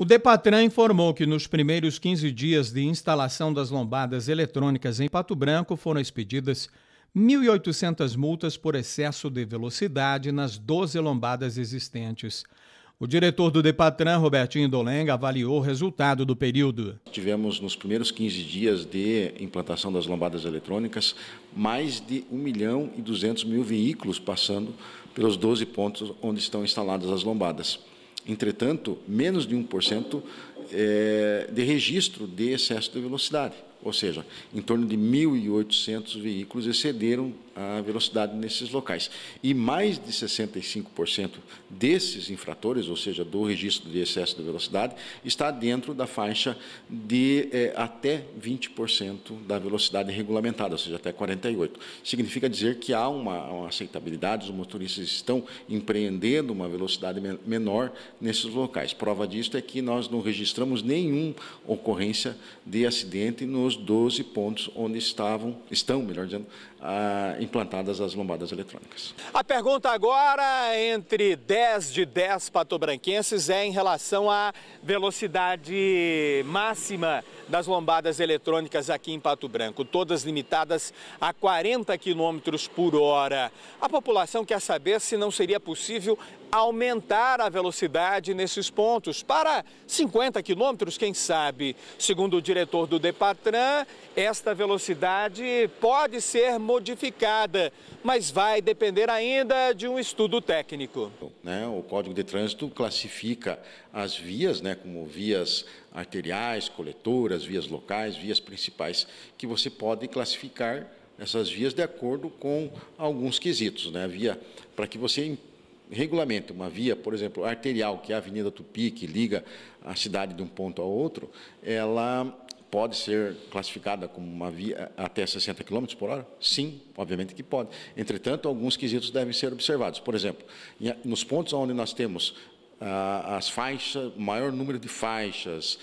O Depatran informou que nos primeiros 15 dias de instalação das lombadas eletrônicas em Pato Branco foram expedidas 1.800 multas por excesso de velocidade nas 12 lombadas existentes. O diretor do Depatran, Robertinho Dolenga, avaliou o resultado do período. Tivemos nos primeiros 15 dias de implantação das lombadas eletrônicas mais de 1 milhão e 200 mil veículos passando pelos 12 pontos onde estão instaladas as lombadas. Entretanto, menos de 1% é, de registro de excesso de velocidade, ou seja, em torno de 1.800 veículos excederam a velocidade nesses locais. E mais de 65% desses infratores, ou seja, do registro de excesso de velocidade, está dentro da faixa de é, até 20% da velocidade regulamentada, ou seja, até 48%. Significa dizer que há uma, uma aceitabilidade, os motoristas estão empreendendo uma velocidade menor nesses locais. Prova disso é que nós não registramos nenhuma ocorrência de acidente nos 12 pontos onde estavam, estão, melhor dizendo, ah, implantadas as lombadas eletrônicas. A pergunta agora entre 10 de 10 patobranquenses é em relação à velocidade máxima das lombadas eletrônicas aqui em Pato Branco, todas limitadas a 40 km por hora. A população quer saber se não seria possível aumentar a velocidade nesses pontos para 50 quilômetros, quem sabe. Segundo o diretor do Depatran, esta velocidade pode ser modificada, mas vai depender ainda de um estudo técnico. Né, o Código de Trânsito classifica as vias, né, como vias arteriais, coletoras, vias locais, vias principais, que você pode classificar essas vias de acordo com alguns quesitos, né? Via para que você regulamenta uma via, por exemplo, arterial, que é a Avenida Tupi, que liga a cidade de um ponto ao outro, ela pode ser classificada como uma via até 60 km por hora? Sim, obviamente que pode. Entretanto, alguns quesitos devem ser observados. Por exemplo, nos pontos onde nós temos ah, as faixas, maior número de faixas,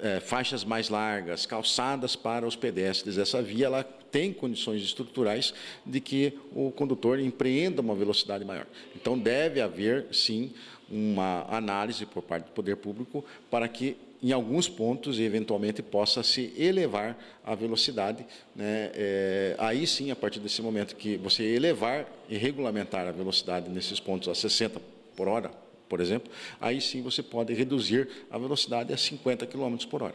é, faixas mais largas, calçadas para os pedestres. Essa via ela tem condições estruturais de que o condutor empreenda uma velocidade maior. Então, deve haver, sim, uma análise por parte do poder público para que em alguns pontos, eventualmente, possa se elevar a velocidade. Né? É, aí sim, a partir desse momento que você elevar e regulamentar a velocidade nesses pontos a 60 por hora, por exemplo, aí sim você pode reduzir a velocidade a 50 km por hora.